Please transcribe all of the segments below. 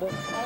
뭐.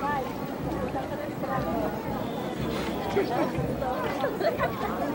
Vai.